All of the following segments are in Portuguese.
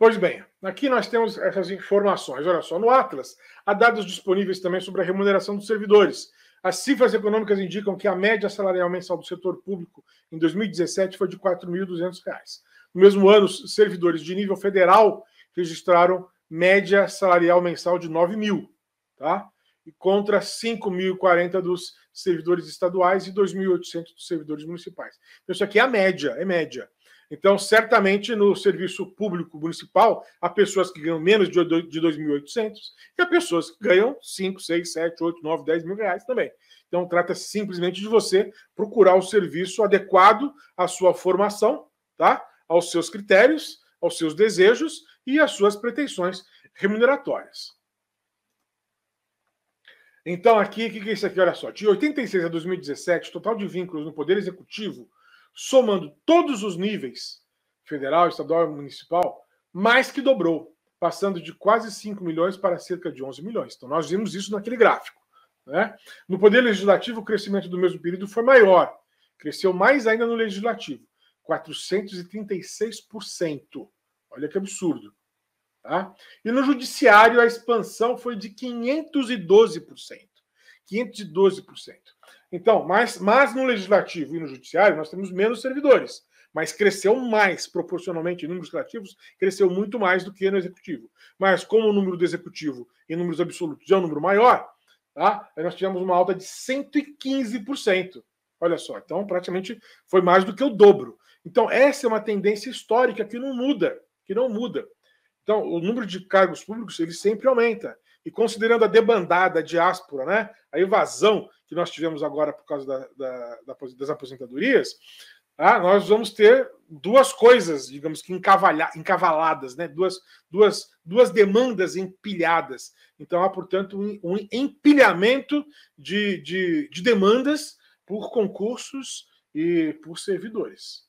Pois bem, aqui nós temos essas informações. Olha só, no Atlas, há dados disponíveis também sobre a remuneração dos servidores. As cifras econômicas indicam que a média salarial mensal do setor público em 2017 foi de R$ 4.200. No mesmo ano, servidores de nível federal registraram média salarial mensal de 9 mil, tá? E contra 5.040 dos servidores estaduais e 2.800 dos servidores municipais. Então, isso aqui é a média, é média. Então, certamente, no serviço público municipal, há pessoas que ganham menos de 2.800 e há pessoas que ganham 5, 6, 7, 8, 9, 10 mil reais também. Então, trata-se simplesmente de você procurar o serviço adequado à sua formação, tá? aos seus critérios, aos seus desejos e às suas pretensões remuneratórias. Então, aqui, o que é isso aqui? Olha só, de 86 a 2017, total de vínculos no Poder Executivo somando todos os níveis, federal, estadual e municipal, mais que dobrou, passando de quase 5 milhões para cerca de 11 milhões. Então, nós vimos isso naquele gráfico. Né? No Poder Legislativo, o crescimento do mesmo período foi maior, cresceu mais ainda no Legislativo, 436%. Olha que absurdo. Tá? E no Judiciário, a expansão foi de 512%. 512%. Então, mas, mas no legislativo e no judiciário nós temos menos servidores, mas cresceu mais proporcionalmente em números relativos, cresceu muito mais do que no executivo. Mas como o número do executivo em números absolutos é um número maior, tá? Aí nós tivemos uma alta de 115%. Olha só, então praticamente foi mais do que o dobro. Então essa é uma tendência histórica que não muda, que não muda. Então o número de cargos públicos ele sempre aumenta. E considerando a debandada, a diáspora, né, a evasão que nós tivemos agora por causa da, da, das aposentadorias, ah, nós vamos ter duas coisas, digamos que encavaladas, né? duas, duas, duas demandas empilhadas. Então, há, portanto, um, um empilhamento de, de, de, demandas por concursos e por servidores.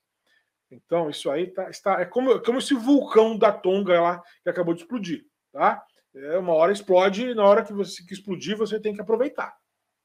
Então, isso aí tá, está, é como, como esse vulcão da Tonga lá que acabou de explodir. Tá? É, uma hora explode e na hora que você que explodir, você tem que aproveitar.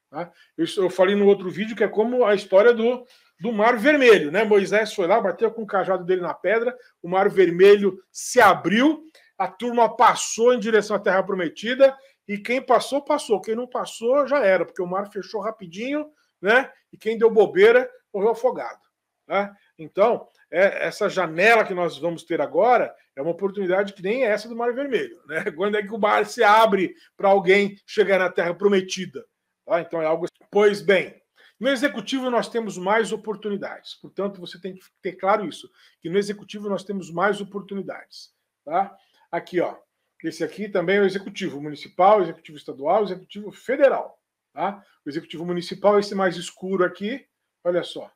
Tá? Eu, eu falei no outro vídeo que é como a história do, do Mar Vermelho. Né? Moisés foi lá, bateu com o cajado dele na pedra, o Mar Vermelho se abriu, a turma passou em direção à Terra Prometida, e quem passou, passou. Quem não passou, já era, porque o mar fechou rapidinho, né? E quem deu bobeira morreu afogado. Tá? Então, é, essa janela que nós vamos ter agora é uma oportunidade que nem essa do Mar Vermelho. Né? Quando é que o mar se abre para alguém chegar na Terra Prometida? Tá? Então é algo. Assim. Pois bem, no executivo nós temos mais oportunidades. Portanto, você tem que ter claro isso, que no executivo nós temos mais oportunidades. Tá? Aqui, ó. Esse aqui também é o executivo municipal, executivo estadual, executivo federal. Tá? O executivo municipal, esse mais escuro aqui, olha só.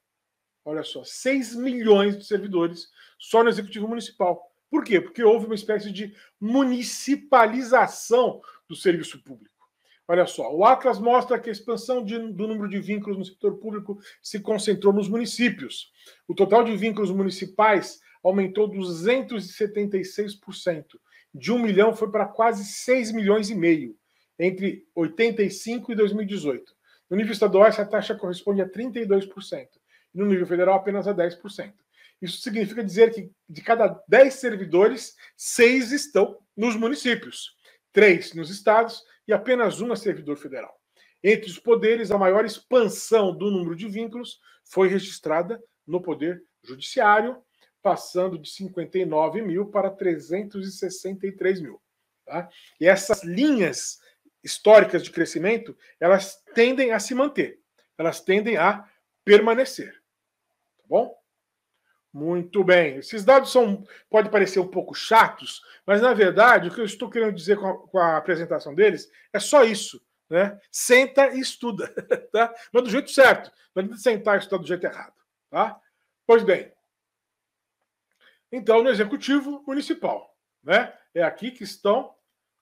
Olha só, 6 milhões de servidores só no executivo municipal. Por quê? Porque houve uma espécie de municipalização do serviço público. Olha só, o Atlas mostra que a expansão de, do número de vínculos no setor público se concentrou nos municípios. O total de vínculos municipais aumentou 276%. De 1 milhão foi para quase 6 milhões e meio entre 85 e 2018. No nível estadual, essa taxa corresponde a 32% no nível federal apenas a 10%. Isso significa dizer que de cada 10 servidores, 6 estão nos municípios, 3 nos estados e apenas um é servidor federal. Entre os poderes, a maior expansão do número de vínculos foi registrada no Poder Judiciário, passando de 59 mil para 363 mil. Tá? E essas linhas históricas de crescimento, elas tendem a se manter, elas tendem a permanecer bom? Muito bem. Esses dados são pode parecer um pouco chatos, mas na verdade o que eu estou querendo dizer com a, com a apresentação deles é só isso. Né? Senta e estuda, tá? Mas do jeito certo. Não adianta sentar e estudar do jeito errado. Tá? Pois bem. Então, no Executivo Municipal. Né? É aqui que estão.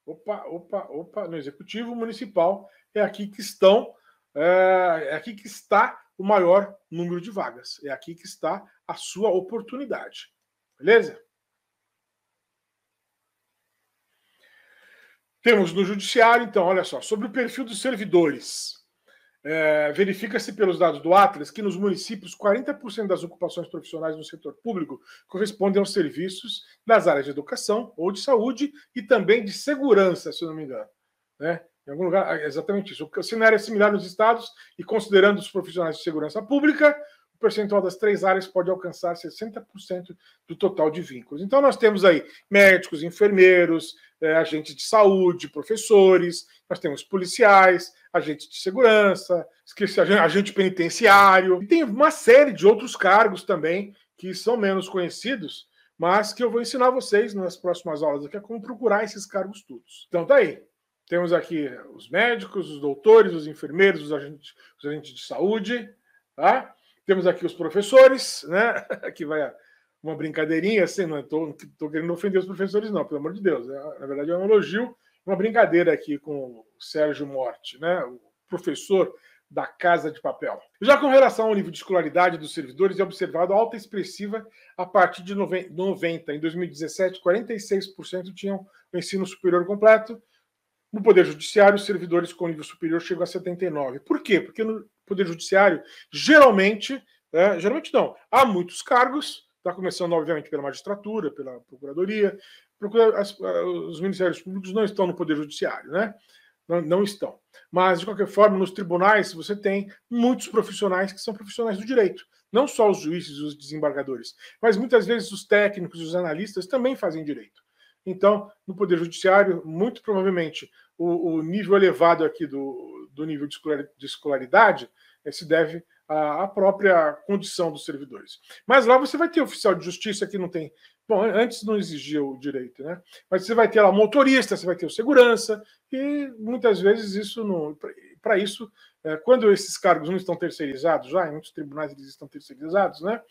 Opa, opa, opa, no Executivo Municipal é aqui que estão. É, é aqui que está o maior número de vagas. É aqui que está a sua oportunidade. Beleza? Temos no judiciário, então, olha só, sobre o perfil dos servidores. É, Verifica-se pelos dados do Atlas que nos municípios 40% das ocupações profissionais no setor público correspondem aos serviços das áreas de educação ou de saúde e também de segurança, se não me engano. Né? Em algum lugar, é exatamente isso. O cenário é similar nos estados e considerando os profissionais de segurança pública, o percentual das três áreas pode alcançar 60% do total de vínculos. Então, nós temos aí médicos, enfermeiros, é, agentes de saúde, professores, nós temos policiais, agentes de segurança, esqueci, agente penitenciário, e tem uma série de outros cargos também que são menos conhecidos, mas que eu vou ensinar vocês nas próximas aulas aqui a como procurar esses cargos todos. Então tá aí. Temos aqui os médicos, os doutores, os enfermeiros, os agentes, os agentes de saúde, tá? Temos aqui os professores, né? Aqui vai uma brincadeirinha, assim, não estou querendo ofender os professores, não, pelo amor de Deus. É, na verdade, é um elogio, uma brincadeira aqui com o Sérgio Morte, né? O professor da Casa de Papel. Já com relação ao nível de escolaridade dos servidores, é observado alta expressiva a partir de 90. Em 2017, 46% tinham o ensino superior completo. No Poder Judiciário, os servidores com nível superior chegam a 79%. Por quê? Porque no Poder Judiciário, geralmente, é, geralmente não, há muitos cargos, Está começando, obviamente, pela magistratura, pela procuradoria. os ministérios públicos não estão no Poder Judiciário, né? Não, não, estão. Mas, de qualquer forma, nos tribunais você tem muitos profissionais que são profissionais do direito. Não só os juízes e os desembargadores, mas muitas vezes os técnicos e os analistas também fazem direito. Então, no Poder Judiciário, muito provavelmente, o, o nível elevado aqui do, do nível de escolaridade eh, se deve a, a própria condição dos servidores. Mas lá você vai ter oficial de justiça que não tem. Bom, antes não exigia o direito, né? Mas você vai ter lá motorista, você vai ter o segurança, e muitas vezes isso não. Para isso, é, quando esses cargos não estão terceirizados, já em muitos tribunais eles estão terceirizados, né?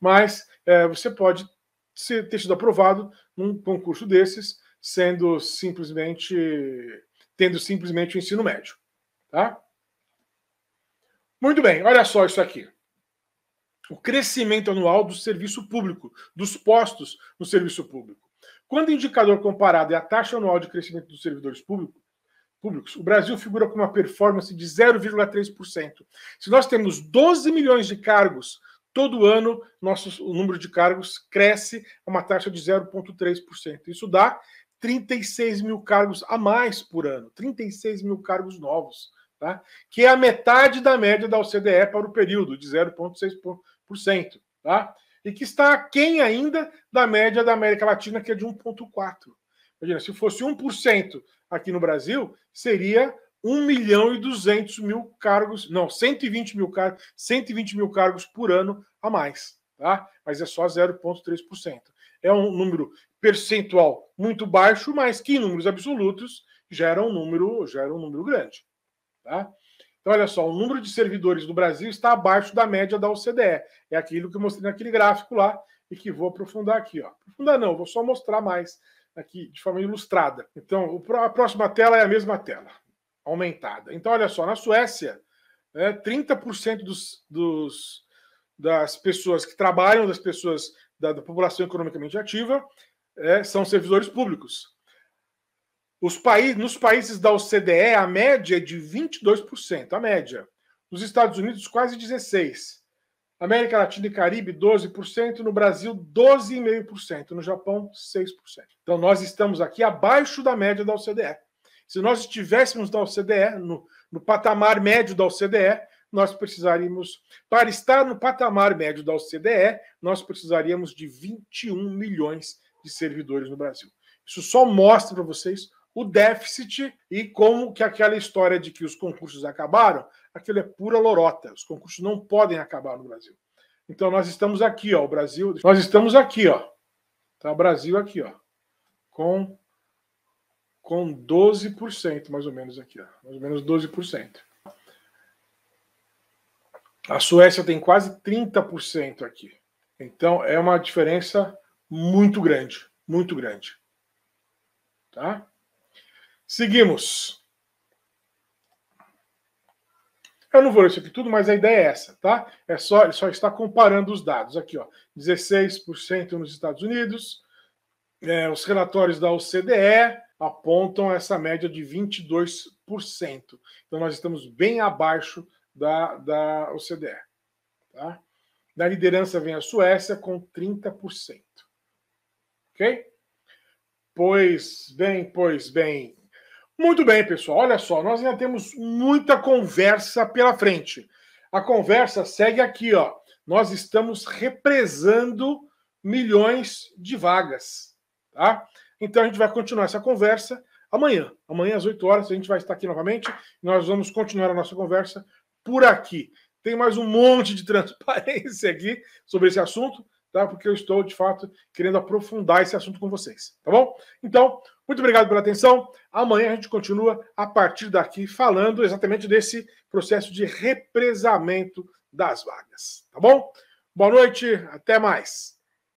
Mas é, você pode ser, ter sido aprovado num concurso desses, sendo simplesmente tendo simplesmente o ensino médio, tá? Muito bem, olha só isso aqui. O crescimento anual do serviço público, dos postos no serviço público. Quando o indicador comparado é a taxa anual de crescimento dos servidores públicos, públicos, o Brasil figura com uma performance de 0,3%. Se nós temos 12 milhões de cargos, todo ano nosso, o número de cargos cresce a uma taxa de 0,3%. Isso dá 36 mil cargos a mais por ano, 36 mil cargos novos tá? que é a metade da média da OCDE para o período, de 0,6%. Tá? E que está aquém ainda da média da América Latina, que é de 1,4%. Imagina, se fosse 1% aqui no Brasil, seria 1 milhão e 200 mil cargos, não, 120 mil cargos, 120 mil cargos por ano a mais, tá? Mas é só 0,3%. É um número percentual muito baixo, mas que em números absolutos gera um número, gera um número grande. Tá? Então, olha só, o número de servidores do Brasil está abaixo da média da OCDE. É aquilo que eu mostrei naquele gráfico lá e que vou aprofundar aqui. Ó. Aprofundar não, vou só mostrar mais aqui de forma ilustrada. Então, a próxima tela é a mesma tela, aumentada. Então, olha só, na Suécia, é, 30% dos, dos, das pessoas que trabalham, das pessoas da, da população economicamente ativa, é, são servidores públicos. Os países, nos países da OCDE, a média é de 22%, a média. Nos Estados Unidos, quase 16%. América Latina e Caribe, 12%. No Brasil, 12,5%. No Japão, 6%. Então, nós estamos aqui abaixo da média da OCDE. Se nós estivéssemos na OCDE, no, no patamar médio da OCDE, nós precisaríamos, para estar no patamar médio da OCDE, nós precisaríamos de 21 milhões de servidores no Brasil. Isso só mostra para vocês o déficit e como que aquela história de que os concursos acabaram, aquilo é pura lorota. Os concursos não podem acabar no Brasil. Então nós estamos aqui, ó, o Brasil, nós estamos aqui, ó. Tá o Brasil aqui, ó, com com 12% mais ou menos aqui, ó, mais ou menos 12%. A Suécia tem quase 30% aqui. Então é uma diferença muito grande, muito grande. Tá? Seguimos. Eu não vou ler isso aqui tudo, mas a ideia é essa, tá? É só, ele só está comparando os dados aqui, ó. 16% nos Estados Unidos, é, os relatórios da OCDE, apontam essa média de 22%. Então, nós estamos bem abaixo da, da OCDE. Tá? Na liderança vem a Suécia com 30%. Ok? Pois bem, pois bem. Muito bem, pessoal. Olha só, nós ainda temos muita conversa pela frente. A conversa segue aqui, ó. Nós estamos represando milhões de vagas, tá? Então a gente vai continuar essa conversa amanhã. Amanhã às 8 horas a gente vai estar aqui novamente. Nós vamos continuar a nossa conversa por aqui. Tem mais um monte de transparência aqui sobre esse assunto, tá? Porque eu estou de fato querendo aprofundar esse assunto com vocês, tá bom? Então, muito obrigado pela atenção. Amanhã a gente continua a partir daqui falando exatamente desse processo de represamento das vagas, tá bom? Boa noite, até mais.